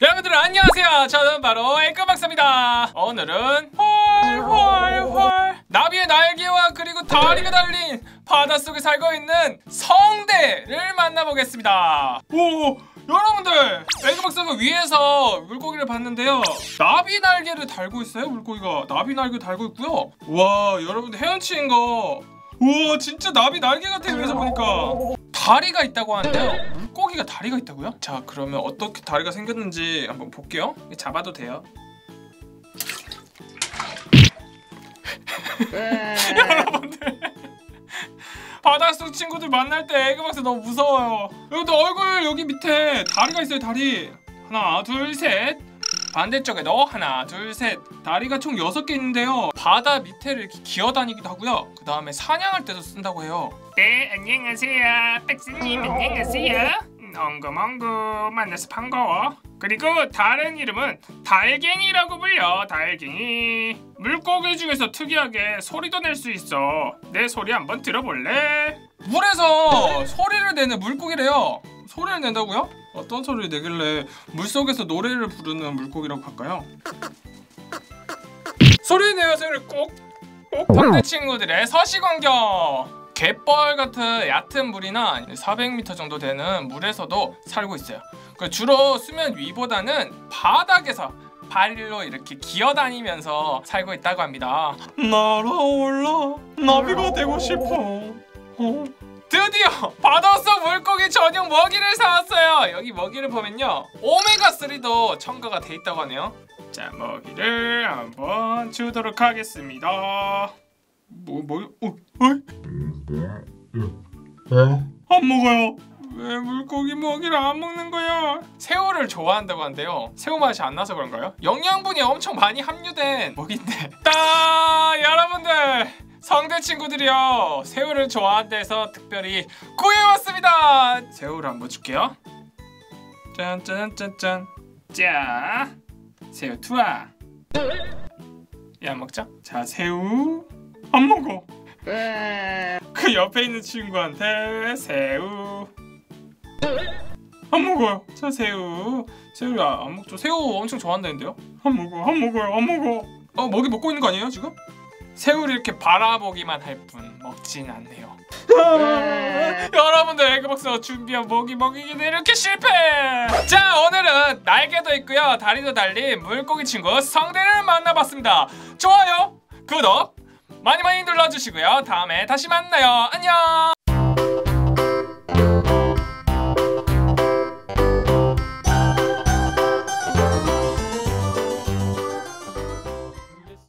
여러분들 안녕하세요. 저는 바로 에크박사입니다. 오늘은 헐헐헐 나비의 날개와 그리고 다리가 달린 바닷속에 살고 있는 성대를 만나보겠습니다. 오 여러분들 에그박사가 위에서 물고기를 봤는데요. 나비 날개를 달고 있어요. 물고기가 나비 날개 달고 있고요. 와 여러분들 헤엄치는 거. 우와 진짜 나비 날개 같아요 위에서 보니까 다리가 있다고 하는데요. 물고기가 다리가 있다고요? 자 그러면 어떻게 다리가 생겼는지 한번 볼게요. 잡아도 돼요. 여러분들. 바닷속 친구들 만날 때 에그박스 너무 무서워요. 여러분들 얼굴 여기 밑에 다리가 있어요 다리. 하나 둘셋 반대쪽에도 하나 둘 셋. 다리가 총 6개 있는데요. 바다 밑에를 이렇게 기어다니기도 하고요. 그 다음에 사냥할 때도 쓴다고 해요. 네 안녕하세요. 백스님 안녕하세요. 엉금엉금 만나서 반가워. 그리고 다른 이름은 달갱이라고 불려. 달갱이. 물고기 중에서 특이하게 소리도 낼 수 있어. 내 소리 한번 들어볼래? 물에서 소리를 내는 물고기래요. 소리를 낸다고요? 어떤 소리를 내길래 물속에서 노래를 부르는 물고기라고 할까요? 소리 내어 소리를 꼭! 꼭 상대 친구들의 서식환경 갯벌 같은 얕은 물이나 400m 정도 되는 물에서도 살고 있어요 그 주로 수면 위보다는 바닥에서 발로 이렇게 기어다니면서 살고 있다고 합니다 날아올라 나비가 되고 싶어 어? 드디어 바닷속 물고기 전용 먹이를 사왔어요. 여기 먹이를 보면요. 오메가3도 첨가가 돼 있다고 하네요. 자 먹이를 한번 주도록 하겠습니다. 뭐, 뭐, 어, 어? 안 먹어요. 왜 물고기 먹이를 안 먹는 거야? 새우를 좋아한다고 하는데요. 새우 맛이 안 나서 그런가요? 영양분이 엄청 많이 함유된 먹인데. 따 여러분들 성대 친구들이요 새우를 좋아한대서 특별히 구해왔습니다. 새우를 한번 줄게요. 짠짠짠짠. 자 새우 투하. 얘안 먹자. 자 새우 안 먹어 그 옆에 있는 친구한테 새우 안 먹어요 자 새우. 새우 아, 안 먹죠. 새우 엄청 좋아한다는데요? 안 먹어 안 먹어요 안 먹어 어 먹이 먹고 있는 거 아니에요 지금? 새우를 이렇게 바라보기만 할 뿐 먹진 않네요. 여러분들 에그박스 준비한 먹이 먹이기는 이렇게 실패! 자 오늘은 날개도 있고요 다리도 달린 물고기 친구 성대를 만나봤습니다. 좋아요 구독 많이 많이 눌러주시고요. 다음에 다시 만나요. 안녕